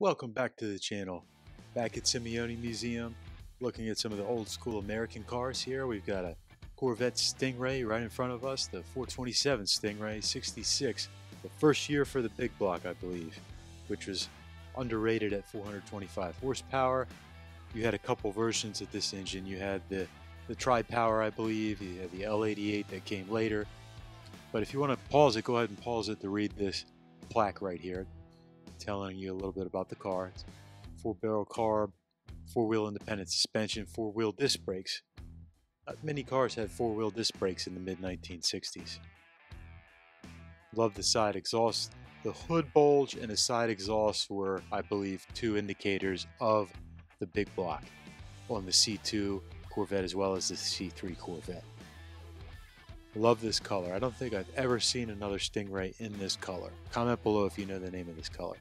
Welcome back to the channel. Back at Simeone Museum, looking at some of the old school American cars here. We've got a Corvette Stingray right in front of us, the 427 Stingray 66. The first year for the big block, I believe, which was underrated at 425 horsepower. You had a couple versions of this engine. You had the, the Tri-Power, I believe. You had the L88 that came later. But if you want to pause it, go ahead and pause it to read this plaque right here telling you a little bit about the car. It's four barrel carb, four wheel independent suspension, four wheel disc brakes. Not many cars had four wheel disc brakes in the mid 1960s. Love the side exhaust. The hood bulge and the side exhaust were, I believe, two indicators of the big block on the C2 Corvette as well as the C3 Corvette. Love this color. I don't think I've ever seen another Stingray in this color. Comment below if you know the name of this color.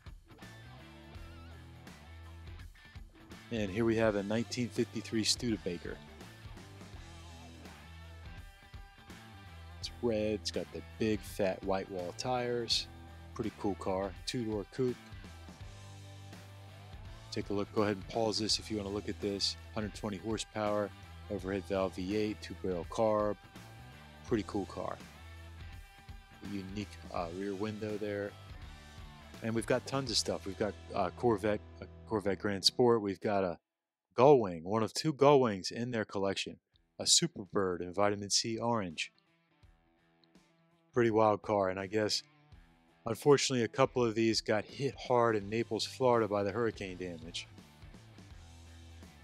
And here we have a 1953 Studebaker. It's red, it's got the big fat white wall tires. Pretty cool car, two-door coupe. Take a look, go ahead and pause this if you want to look at this. 120 horsepower, overhead valve V8, two barrel carb, pretty cool car. Unique uh, rear window there. And we've got tons of stuff. We've got uh, Corvette, a Corvette Grand Sport. We've got a Gull Wing, one of two Gull Wings in their collection. A Superbird in vitamin C orange. Pretty wild car. And I guess, unfortunately, a couple of these got hit hard in Naples, Florida by the hurricane damage.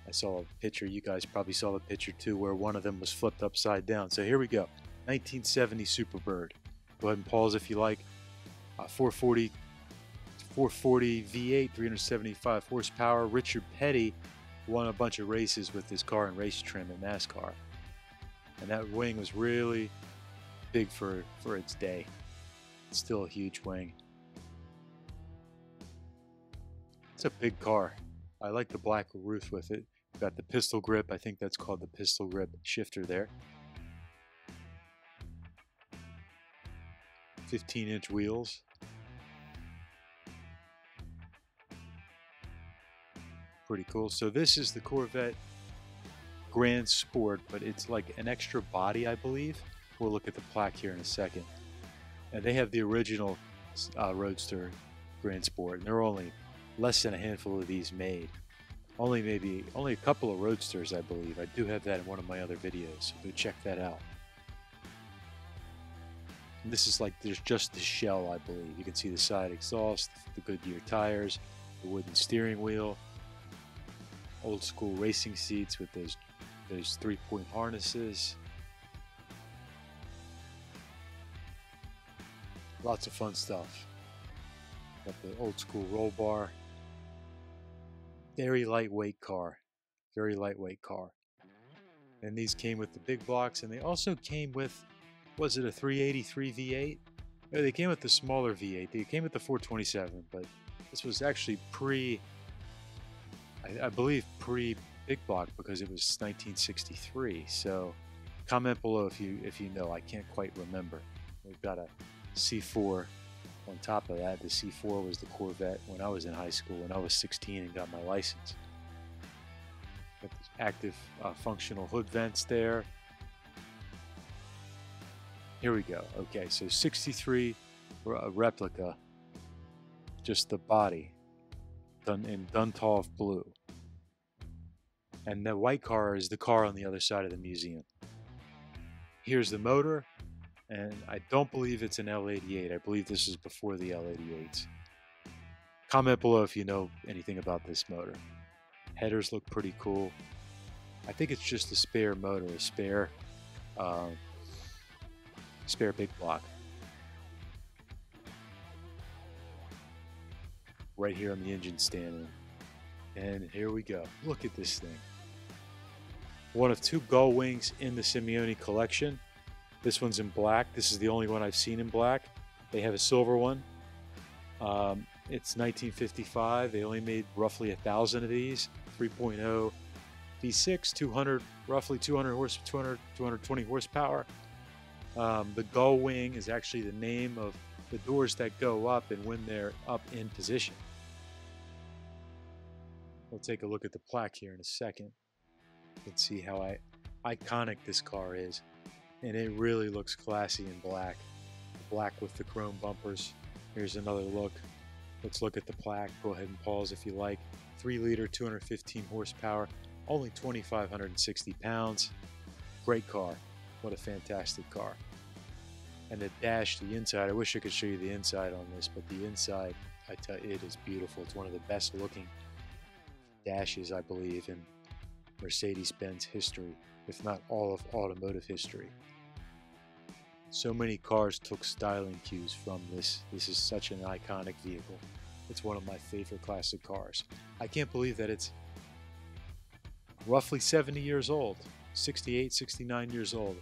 I saw a picture, you guys probably saw the picture too, where one of them was flipped upside down. So here we go. 1970 Superbird. Go ahead and pause if you like. Uh, 440, 440 V8, 375 horsepower. Richard Petty won a bunch of races with this car in race trim at NASCAR. And that wing was really big for, for its day. It's still a huge wing. It's a big car. I like the black roof with it. Got the pistol grip. I think that's called the pistol grip shifter there. 15 inch wheels. Pretty cool. So this is the Corvette Grand Sport, but it's like an extra body, I believe. We'll look at the plaque here in a second. And they have the original uh, Roadster Grand Sport, and there are only less than a handful of these made. Only maybe, only a couple of Roadsters, I believe. I do have that in one of my other videos, so go check that out. And this is like there's just the shell, I believe. You can see the side exhaust, the Goodyear tires, the wooden steering wheel, old school racing seats with those those three-point harnesses. Lots of fun stuff. Got the old school roll bar. Very lightweight car. Very lightweight car. And these came with the big blocks, and they also came with was it a 383 V8? No, they came with the smaller V8. They came with the 427, but this was actually pre, I, I believe pre Big Block because it was 1963. So comment below if you if you know. I can't quite remember. We've got a C4 on top of that. The C4 was the Corvette when I was in high school when I was 16 and got my license. Got the active uh, functional hood vents there. Here we go. Okay, so 63 a replica, just the body, done in Duntov blue. And the white car is the car on the other side of the museum. Here's the motor, and I don't believe it's an L88. I believe this is before the L88s. Comment below if you know anything about this motor. Headers look pretty cool. I think it's just a spare motor, a spare uh, spare big block. Right here on the engine stand. And here we go. Look at this thing. One of two gull wings in the Simeone collection. This one's in black. This is the only one I've seen in black. They have a silver one. Um, it's 1955. They only made roughly a thousand of these. 3.0 V6, 200, roughly 200 horse, 200, 220 horsepower. Um, the gull wing is actually the name of the doors that go up and when they're up in position. We'll take a look at the plaque here in a second and see how I, iconic this car is. And it really looks classy in black. Black with the chrome bumpers. Here's another look. Let's look at the plaque. Go ahead and pause if you like. 3 liter, 215 horsepower, only 2,560 pounds. Great car. What a fantastic car. And the dash, the inside, I wish I could show you the inside on this, but the inside, I tell you, it is beautiful. It's one of the best looking dashes, I believe, in Mercedes Benz history, if not all of automotive history. So many cars took styling cues from this. This is such an iconic vehicle. It's one of my favorite classic cars. I can't believe that it's roughly 70 years old, 68, 69 years old.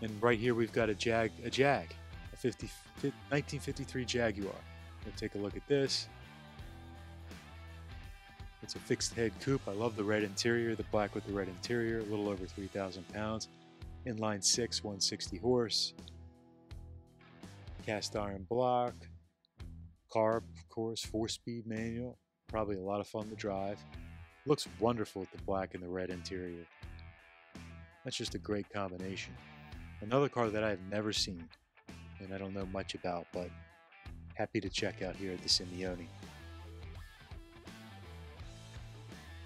And right here we've got a Jag, a Jag, a 50, 1953 Jaguar. We'll take a look at this. It's a fixed head coupe. I love the red interior, the black with the red interior, a little over 3,000 pounds. Inline 6, 160 horse. Cast iron block. Carb, of course, 4-speed manual. Probably a lot of fun to drive. Looks wonderful with the black and the red interior. That's just a great combination. Another car that I've never seen, and I don't know much about, but happy to check out here at the Simeone.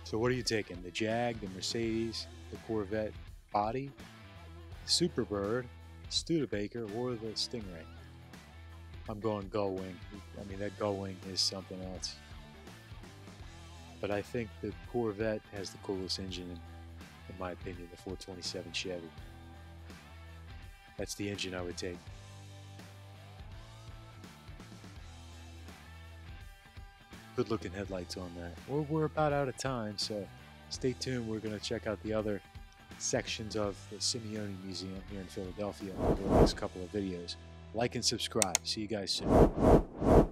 So what are you taking? The Jag, the Mercedes, the Corvette body, the Superbird, Studebaker, or the Stingray? I'm going Gull Wing. I mean, that Gull Wing is something else. But I think the Corvette has the coolest engine, in, in my opinion, the 427 Chevy. That's the engine I would take. good looking headlights on that. We're, we're about out of time, so stay tuned. We're going to check out the other sections of the Simeone Museum here in Philadelphia over the next couple of videos. Like and subscribe. See you guys soon.